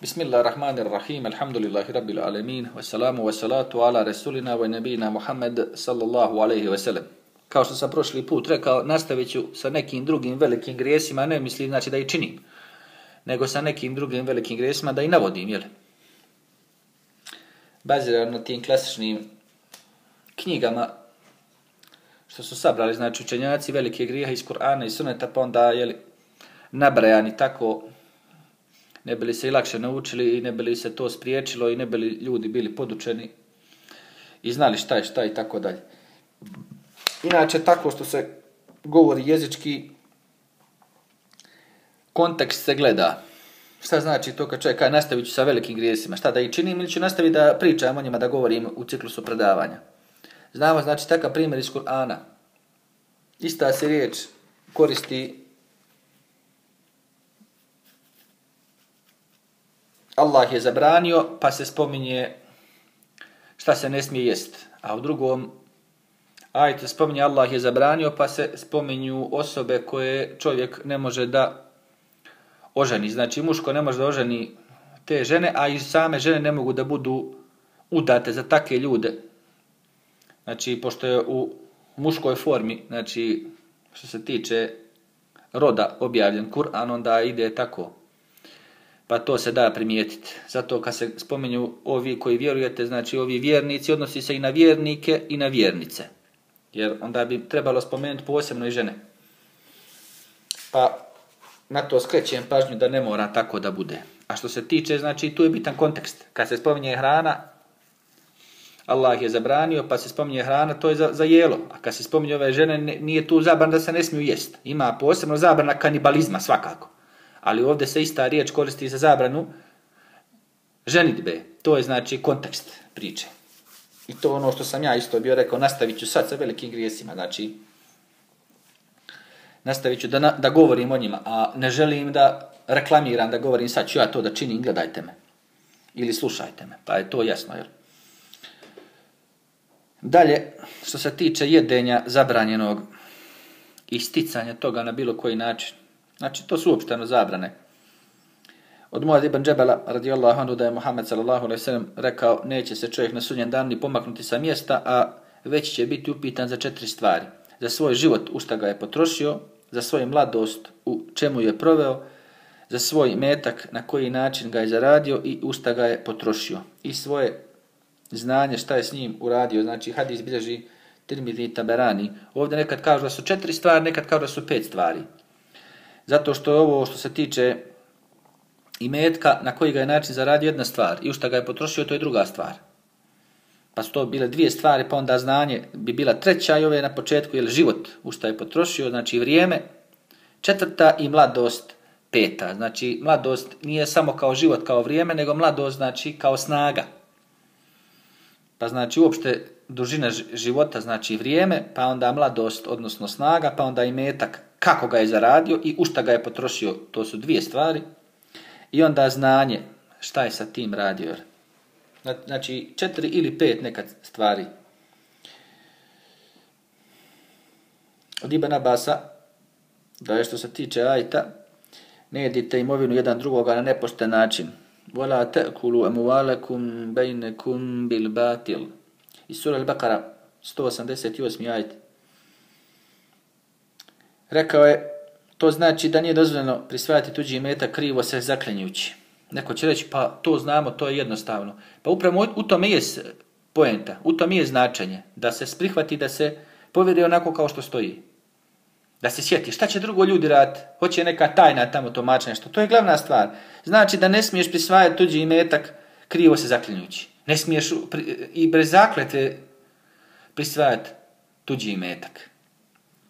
Bismillahirrahmanirrahim, alhamdulillahi rabbil alemin, wassalamu wassalatu ala rasulina wa nabina Muhammed sallallahu alaihi wasallam. Kao što sam prošli put rekao, nastavit ću sa nekim drugim velikim grijesima, ne mislim znači da i činim, nego sa nekim drugim velikim grijesima da i navodim, jel? Bazirano na tim klasičnim knjigama što su sabrali, znači učenjaci velike grijeha iz Kur'ana i Sunneta, pa onda, jel, nabrajani tako, ne bili se i lakše naučili i ne bili se to spriječilo i ne bili ljudi bili podučeni i znali šta je šta i tako dalje. Inače, tako što se govori jezički, kontekst se gleda. Šta znači to kad čovjek kaže nastavit ću sa velikim grijesima? Šta da ih činim ili ću nastaviti da pričam o njima, da govorim u ciklusu predavanja? Znamo, znači, takav primjer iz Kur'ana. Ista se riječ koristi Allah je zabranio, pa se spominje šta se ne smije jest. A u drugom ajte spominje Allah je zabranio, pa se spominju osobe koje čovjek ne može da oženi. Znači muško ne može da oženi te žene, a i same žene ne mogu da budu udate za take ljude. Znači, pošto je u muškoj formi, znači, što se tiče roda objavljen Kur'an, onda ide tako pa to se da primijetiti. Zato kad se spominju ovi koji vjerujete, znači ovi vjernici, odnosi se i na vjernike i na vjernice. Jer onda bi trebalo spomenuti posebno i žene. Pa na to skrećem pažnju da ne mora tako da bude. A što se tiče, znači tu je bitan kontekst. Kad se spominje hrana, Allah je zabranio, pa se spominje hrana, to je za, za jelo. A kad se spominje ove žene, nije tu zabran da se ne smiju jest. Ima posebno zabrana kanibalizma, svakako. Ali ovdje se ista riječ koristi za zabranu ženitbe. To je znači kontekst priče. I to ono što sam ja isto bio rekao, nastavit ću sad sa velikim grijesima. Znači, nastavit ću da, na, da govorim o njima, a ne želim da reklamiram, da govorim sad ću ja to da činim, gledajte me. Ili slušajte me, pa je to jasno. Jer... Dalje, što se tiče jedenja zabranjenog isticanja toga na bilo koji način, Znači, to su uopšteno zabrane. Od Muad ibn Džebela, radijallahu anhu, da je Muhammed sallallahu alaihi sallam rekao, neće se čovjek na sudnjem dan ni pomaknuti sa mjesta, a već će biti upitan za četiri stvari. Za svoj život u šta ga je potrošio, za svoju mladost u čemu je proveo, za svoj metak na koji način ga je zaradio i u šta ga je potrošio. I svoje znanje šta je s njim uradio. Znači, hadis bilježi Tirmidhi i Taberani. Ovdje nekad kažu da su četiri stvari, nekad kažu da su pet stvari. Zato što je ovo što se tiče i metka na koji ga je način zaradio jedna stvar i u što ga je potrošio, to je druga stvar. Pa su to bile dvije stvari, pa onda znanje bi bila treća i ove na početku, jer život u što je potrošio, znači vrijeme, četvrta i mladost peta. Znači mladost nije samo kao život, kao vrijeme, nego mladost znači kao snaga. Pa znači uopšte dužina života znači vrijeme, pa onda mladost, odnosno snaga, pa onda i metak, kako ga je zaradio i u šta ga je potrošio, to su dvije stvari. I onda znanje, šta je sa tim radio. Znači, četiri ili pet nekad stvari. Od Ibn Abasa, da je što se tiče ajta, ne jedite imovinu jedan drugoga na nepošten način. Vola te'kulu amwalakum bejnekum bil batil. Iz sura al-Baqara, 188. ajta. Rekao je, to znači da nije dozvoljeno prisvajati tuđi meta krivo se zaklenjući. Neko će reći, pa to znamo, to je jednostavno. Pa upravo u tome je poenta, u tome je značenje, da se sprihvati, da se povjeri onako kao što stoji. Da se sjeti, šta će drugo ljudi raditi? Hoće neka tajna tamo tomačenja, što to je glavna stvar. Znači da ne smiješ prisvajati tuđi metak krivo se zaklinjući. Ne smiješ i bez zaklete prisvajati tuđi metak.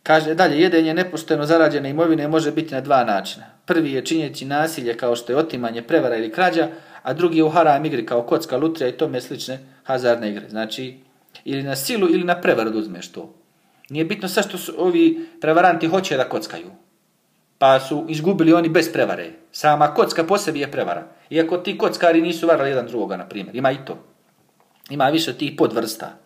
Kaže dalje, jedenje nepošteno zarađene imovine može biti na dva načina. Prvi je činjeći nasilje kao što je otimanje, prevara ili krađa, a drugi je u haram igri kao kocka, lutrija i tome slične hazardne igre. Znači, ili na silu ili na prevaru da uzmeš to. Nije bitno sa što su ovi prevaranti hoće da kockaju. Pa su izgubili oni bez prevare. Sama kocka po sebi je prevara. Iako ti kockari nisu varali jedan drugoga, na primjer. Ima i to. Ima više tih podvrsta.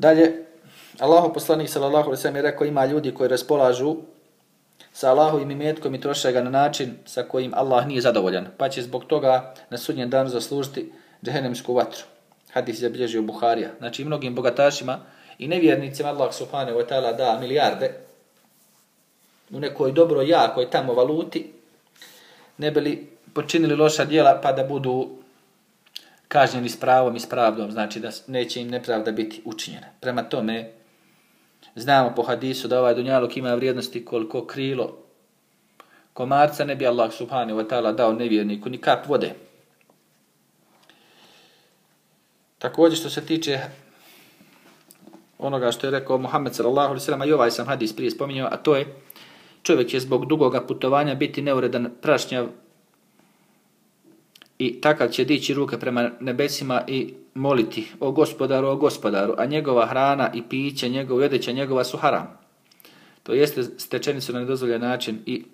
Dalje, Allahu poslanik sallallahu alejhi ve sellem je rekao ima ljudi koji raspolažu sa Allahovim imetkom i troše ga na način sa kojim Allah nije zadovoljan, pa će zbog toga na sudnjem danu zaslužiti džehennemsku vatru. Hadis je bilježio Buharija. Znači mnogim bogatašima i nevjernicima Allah subhanahu wa ta'ala da milijarde u nekoj dobro jakoj tamo valuti, ne bili počinili loša dijela pa da budu kažnjeni s pravom i s pravdom, znači da neće im nepravda biti učinjena. Prema tome, znamo po hadisu da ovaj dunjalog ima vrijednosti koliko krilo komarca ne bi Allah subhanahu wa ta'ala dao nevjerniku ni kap vode. Također što se tiče onoga što je rekao Muhammed sallallahu alaihi sallam, i ovaj sam hadis prije spominjao, a to je čovjek će zbog dugoga putovanja biti neuredan prašnjav i takav će dići ruke prema nebesima i moliti o gospodaru, o gospodaru, a njegova hrana i piće, njegov jedeća, njegova su haram. To jeste stečeni su na nedozvoljen način i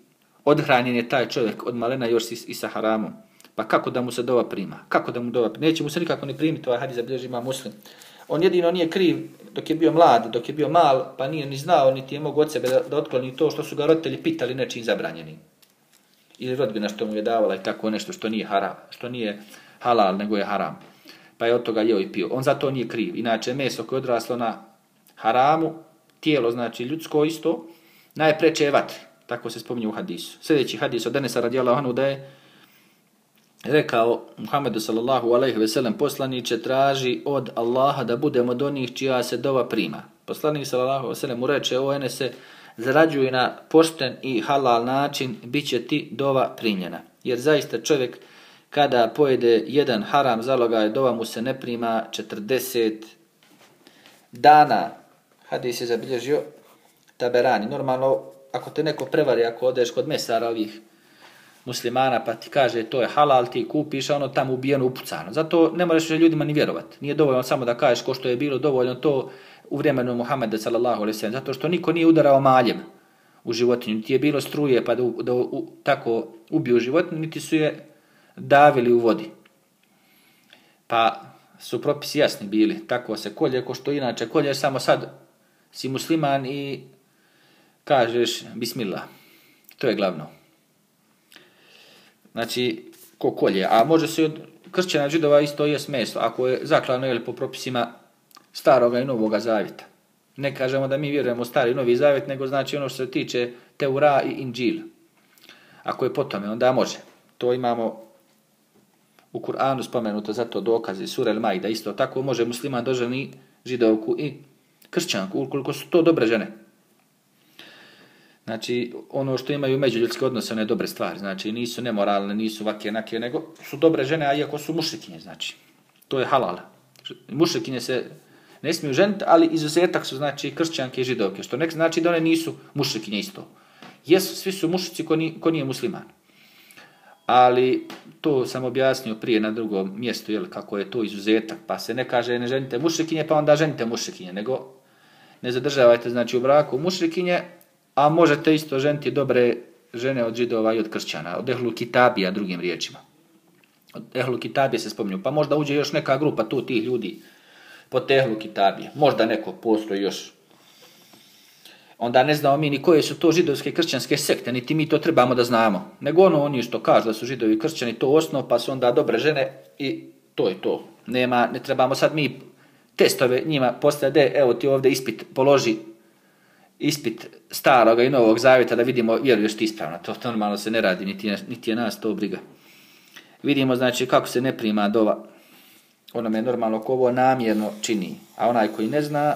odhranjen je taj čovjek od malena još i sa haramom. Pa kako da mu se dova prima? Kako da mu dova prima? Neće mu se nikako ni primiti, ovaj hadis zabilježi ima muslim. On jedino nije kriv dok je bio mlad, dok je bio mal, pa nije ni znao, niti je mogo od sebe da, da otkloni to što su ga roditelji pitali nečim zabranjenim ili rodbina što mu je davala i tako nešto što nije haram, što nije halal, nego je haram. Pa je od toga jeo i pio. On zato nije kriv. Inače, meso koje je odraslo na haramu, tijelo, znači ljudsko isto, najpreče je vatr. Tako se spominje u hadisu. Sljedeći hadis od Denesa radijallahu anhu da je rekao Muhammedu sallallahu alaihi ve sellem poslaniće traži od Allaha da budemo od onih čija se dova prima. Poslanik sallallahu alaihi ve sellem mu reče o Enese zarađuj na pošten i halal način, bit će ti dova primljena. Jer zaista čovjek kada pojede jedan haram zalogaj, dova mu se ne prima 40 dana. Hadis je zabilježio taberani. Normalno, ako te neko prevari, ako odeš kod mesara ovih muslimana pa ti kaže to je halal, ti kupiš, ono tamo ubijeno upucano. Zato ne moraš ljudima ni vjerovati. Nije dovoljno samo da kažeš ko što je bilo, dovoljno to u vremenu Muhammeda sallallahu alejhi ve sellem zato što niko nije udarao maljem u životinju, niti je bilo struje pa da, da u, tako ubiju životinju, niti su je davili u vodi. Pa su propisi jasni bili, tako se kolje, ko što inače kolje, samo sad si musliman i kažeš bismillah. To je glavno. Znači, ko kolje. A može se od kršćana židova isto jest meso. Ako je zaklano ili po propisima staroga i novoga zavjeta. Ne kažemo da mi vjerujemo stari i novi zavjet, nego znači ono što se tiče Teura i Inđil. Ako je potome, onda može. To imamo u Kur'anu spomenuto, zato dokazi Sura El Majda. Isto tako može musliman doženi židovku i kršćanku, ukoliko su to dobre žene. Znači, ono što imaju međuljudske odnose, one dobre stvari. Znači, nisu nemoralne, nisu vake, nake, nego su dobre žene, a iako su mušikinje, znači. To je halal. Mušikinje se ne smiju ženiti, ali izuzetak su znači kršćanke i židovke, što nek znači da one nisu mušikinje isto. Jesu, svi su mušici ko, ni, ko nije musliman. Ali to sam objasnio prije na drugom mjestu, jel, kako je to izuzetak, pa se ne kaže ne ženite mušikinje, pa onda ženite mušikinje, nego ne zadržavajte znači u braku mušikinje, a možete isto ženiti dobre žene od židova i od kršćana, od ehlu kitabija drugim riječima. Od ehlu kitabije se spominju, pa možda uđe još neka grupa tu tih ljudi, po tehlu kitabije. Možda neko postoji još. Onda ne znamo mi ni koje su to židovske kršćanske sekte, niti mi to trebamo da znamo. Nego ono oni što kažu da su židovi kršćani, to osnov, pa su onda dobre žene i to je to. Nema, ne trebamo sad mi testove njima postaviti, evo ti ovdje ispit, položi ispit staroga i novog zavjeta da vidimo vjeruješ ti ispravno. To, to normalno se ne radi, niti niti je nas to briga. Vidimo znači kako se ne prima dova onome normalno ko ovo namjerno čini, a onaj koji ne zna,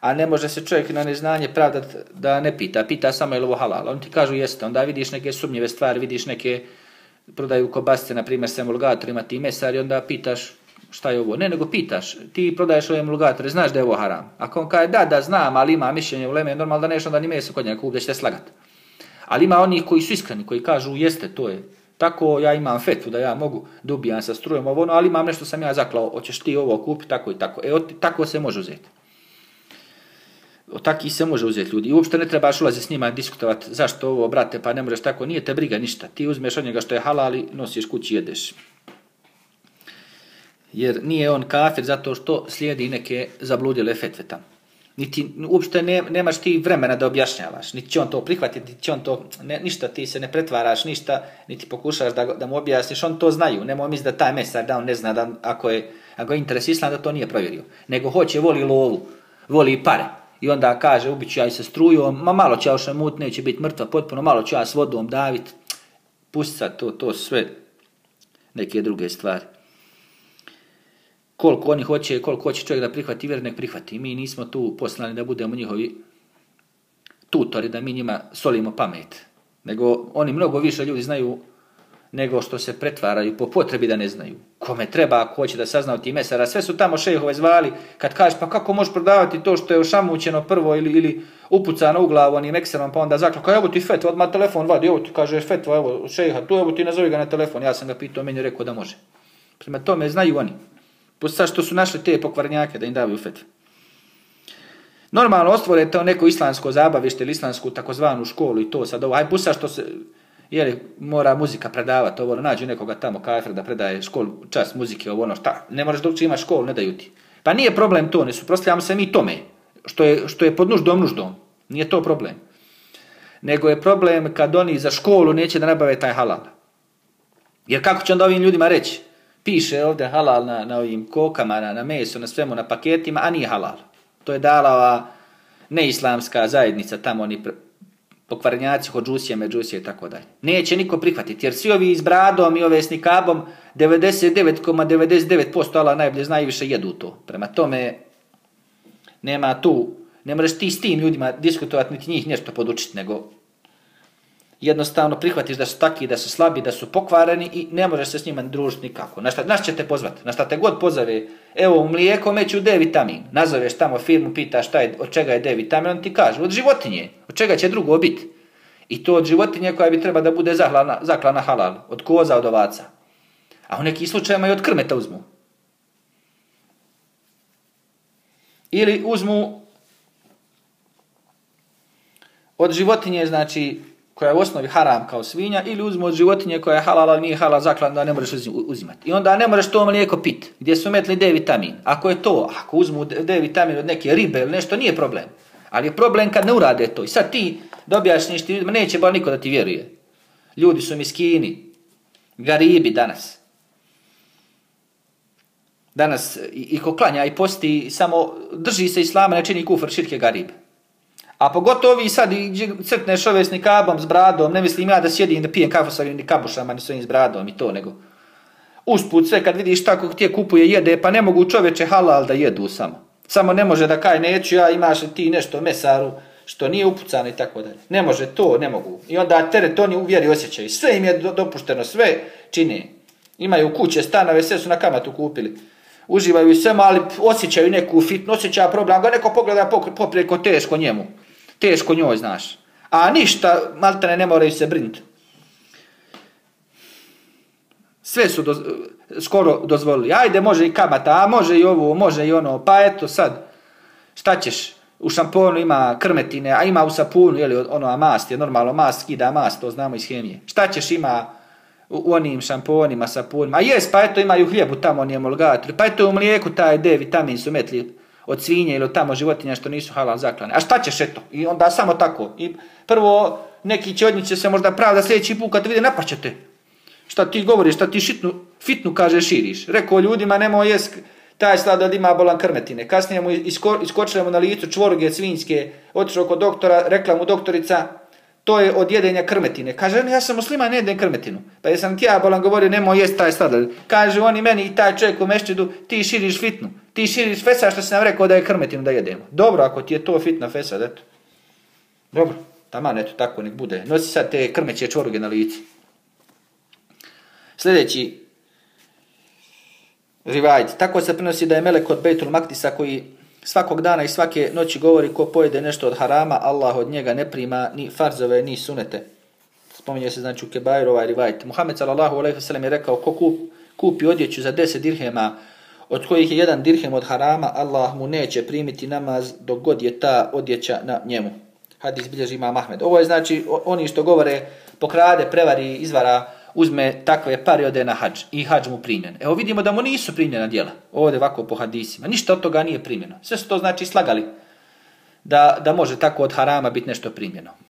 a ne može se čovjek na neznanje pravdat da ne pita, pita samo je li ovo halal. On ti kažu jeste, onda vidiš neke sumnjive stvari, vidiš neke prodaju kobasice, na primjer, sa emulgatorima, ti mesar i onda pitaš šta je ovo. Ne, nego pitaš, ti prodaješ ove emulgatore, znaš da je ovo haram. Ako on kaže da, da, znam, ali ima mišljenje u leme, normalno da nešto onda ni meso kod njega kup, da ćete slagat. Ali ima onih koji su iskreni, koji kažu jeste, to je, tako ja imam fetvu da ja mogu dobijam sa strujom ovo, ono, ali imam nešto sam ja zaklao, hoćeš ti ovo kupi, tako i tako. E, od, tako se može uzeti. O taki se može uzeti ljudi. I uopšte ne trebaš ulaziti s njima diskutovati zašto ovo, brate, pa ne možeš tako, nije te briga ništa. Ti uzmeš od njega što je halal i nosiš kući jedeš. Jer nije on kafir zato što slijedi neke zabludile fetve tamo. Niti uopšte ne, nemaš ti vremena da objašnjavaš, niti će on to prihvatiti, niti će on to, ne, ništa ti se ne pretvaraš, ništa, niti pokušaš da, da mu objasniš, on to znaju, nemoj misli da taj mesar da on ne zna da ako je, ako je interes islam da to nije provjerio, nego hoće, voli lovu, voli pare. I onda kaže, ubiću ja i sa strujom, ma malo će ja ušao mut, neće biti mrtva potpuno, malo ću ja s vodom davit, pusti sad to, to sve neke druge stvari koliko oni hoće, koliko hoće čovjek da prihvati vjeru, nek prihvati. Mi nismo tu poslani da budemo njihovi tutori, da mi njima solimo pamet. Nego oni mnogo više ljudi znaju nego što se pretvaraju po potrebi da ne znaju. Kome treba, ako hoće da sazna o tim mesara, sve su tamo šejhove zvali, kad kažeš pa kako možeš prodavati to što je ošamućeno prvo ili, ili upucano u glavu onim ekserom, pa onda zakla, kao evo ti fetva, odmah telefon vadi, evo ti kaže fetva, evo šejha, tu evo ti nazovi ga na telefon, ja sam ga pitao, meni rekao da može. Prema tome znaju oni. Pusta što su našli te pokvarnjake da im daju fetve. Normalno ostvore to neko islamsko zabavište ili islamsku takozvanu školu i to sad ovo. Aj pusa što se, jeli, mora muzika predavati ovo, nađu nekoga tamo kafir da predaje školu, čas muzike, ovo ono, šta, ne moraš da uči imaš školu, ne daju ti. Pa nije problem to, ne suprostljamo se mi tome, što je, što je pod nuždom nuždom. Nije to problem. Nego je problem kad oni za školu neće da nabave taj halal. Jer kako će onda ovim ljudima reći? Piše ovdje halal na, na ovim kokama, na, na mesu, na svemu, na paketima, a nije halal. To je dala ova neislamska zajednica, tamo oni pokvarnjaci, hođusije, međusije i tako dalje. Neće niko prihvatiti, jer svi ovi s bradom i ove s nikabom, 99,99% ,99 Allah najbolje zna i više jedu to. Prema tome, nema tu, ne možeš ti s tim ljudima diskutovati, niti njih nešto podučiti, nego jednostavno prihvatiš da su takvi, da su slabi, da su pokvareni i ne možeš se s njima družiti nikako. Na šta, na šta će te pozvati? Na šta te god pozove? Evo, u mlijeko meću D vitamin. Nazoveš tamo firmu, pitaš šta je, od čega je D vitamin, on ti kaže, od životinje. Od čega će drugo biti? I to od životinje koja bi treba da bude zaklana, zaklana halal. Od koza, od ovaca. A u nekih slučajima i od krmeta uzmu. Ili uzmu od životinje, znači, koja je u osnovi haram kao svinja, ili uzmu od životinje koja je halal, ali nije halal zaklan, da ne možeš uzimati. I onda ne možeš to mlijeko pit, gdje su metli D vitamin. Ako je to, ako uzmu D vitamin od neke ribe ili nešto, nije problem. Ali je problem kad ne urade to. I sad ti dobijaš ništa, neće bar niko da ti vjeruje. Ljudi su miskini, garibi danas. Danas i, i ko klanja i posti, samo drži se islama, ne čini kufr širke garibe. A pogotovo vi sad crtneš ove s nikabom, s bradom, ne mislim ja da sjedim da pijem kafu sa ovim nikabušama, ni svojim s bradom i to, nego usput sve kad vidiš tako ti kupuje jede, pa ne mogu čoveče halal da jedu samo. Samo ne može da kaj neću ja, imaš ti nešto mesaru, što nije upucano i tako dalje. Ne može to, ne mogu. I onda teret oni uvjeri osjećaju. Sve im je dopušteno, sve čine. Imaju kuće, stanove, sve su na kamatu kupili. Uživaju sve, ali osjećaju neku fitnu, osjećaju problem. Ga neko pogleda popreko teško njemu teško njoj, znaš. A ništa, maltene, ne moraju se brinuti. Sve su do, skoro dozvolili. Ajde, može i kamata, a može i ovo, može i ono. Pa eto sad, šta ćeš? U šamponu ima krmetine, a ima u sapunu, jeli, ono, a mast je normalno, mast skida mast, to znamo iz hemije. Šta ćeš ima u, u onim šamponima, sapunima? A jes, pa eto imaju hljebu tamo, oni emulgatori. Pa eto u mlijeku taj D vitamin su metli od svinje ili od tamo životinja što nisu halal zaklane. A šta ćeš eto? I onda samo tako. I prvo neki će od njih će se možda pravi da sljedeći put kad vide napaćete. Šta ti govoriš, šta ti šitnu, fitnu kaže širiš. Rekao ljudima nemoj jesk taj sladoled ima bolan krmetine. Kasnije mu isko, iskočili mu na licu čvoruge svinjske, otišao kod doktora, rekla mu doktorica, to je od jedenja krmetine. Kaže, ja sam musliman, ne jedem krmetinu. Pa jesam ti ja bolan govorio, nemoj jest taj sladoled. Kaže, oni meni i taj čovjek u mešćidu, ti širiš fitnu ti širiš fesa što si nam rekao da je krmetinu da jedemo. Dobro, ako ti je to fitna fesa, eto. Dobro, taman, eto, tako nek bude. Nosi sad te krmeće čvoruge na lici. Sljedeći rivajt. Tako se prenosi da je melek od Bejtul Maktisa koji svakog dana i svake noći govori ko pojede nešto od harama, Allah od njega ne prima ni farzove, ni sunete. Spominje se znači u Kebajru ovaj rivajt. Muhammed sallallahu alaihi sallam je rekao ko kup, kupi odjeću za 10 dirhema, od kojih je jedan dirhem od harama, Allah mu neće primiti namaz dok god je ta odjeća na njemu. Hadis bilježi ima Mahmed. Ovo je znači oni što govore pokrade, prevari, izvara, uzme takve pare ode na hađ i hađ mu primljen. Evo vidimo da mu nisu primljena djela. Ovdje ovako po hadisima. Ništa od toga nije primjeno. Sve su to znači slagali. da, da može tako od harama biti nešto primjeno.